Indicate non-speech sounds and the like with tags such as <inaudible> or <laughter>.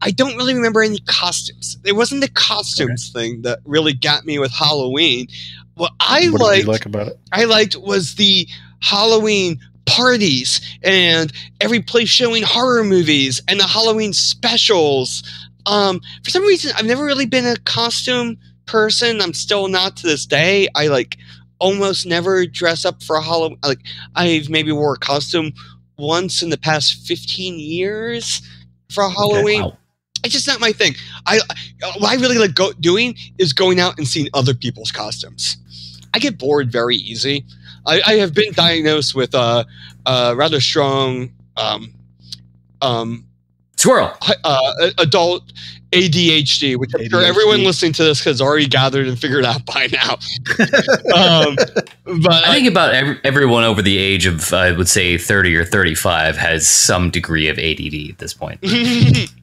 I don't really remember any costumes. It wasn't the costumes thing that really got me with Halloween. What I what liked, like about it? I liked was the Halloween parties and every place showing horror movies and the Halloween specials. Um, for some reason, I've never really been a costume person. I'm still not to this day. I like almost never dress up for Halloween. Like I've maybe wore a costume once in the past 15 years for Halloween. Wow. It's just not my thing. I what I really like go, doing is going out and seeing other people's costumes. I get bored very easy. I, I have been diagnosed with a, a rather strong um, um, Squirrel. uh, adult ADHD, which I'm sure everyone listening to this has already gathered and figured out by now. <laughs> um, but I think about every, everyone over the age of, I would say, 30 or 35 has some degree of ADD at this point. <laughs>